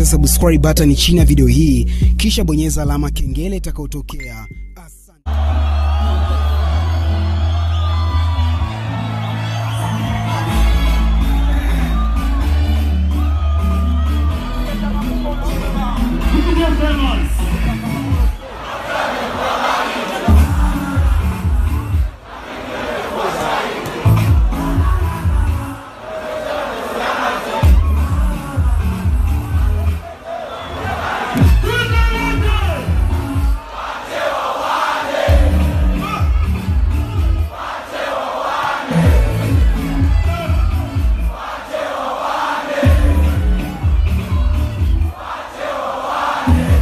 bonyeza subscribe button chini ya video hii, kisha bonyeza alama kengele itakayotokea. Yeah.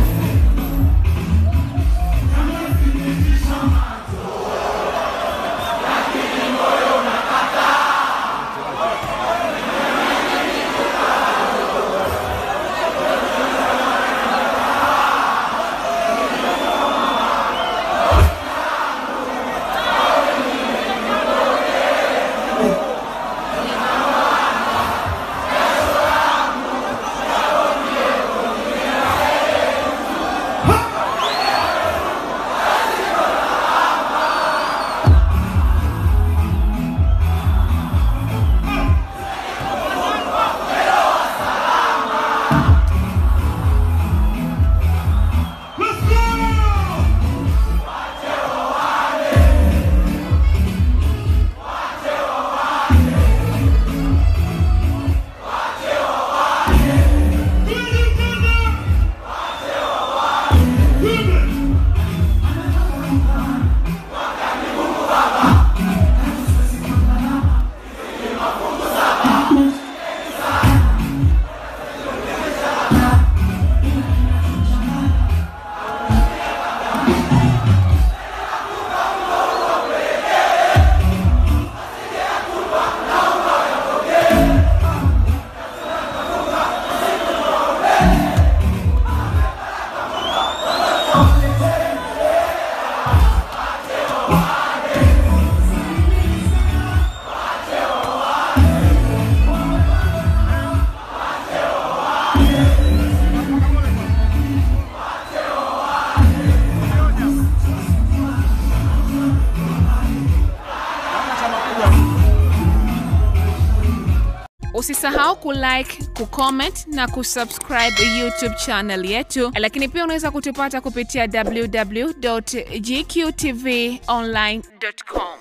Usisahau kulike, kucomment na kusubscribe YouTube channel yetu, lakini pia unaweza kutupata kupitia www.gqtvonline.com.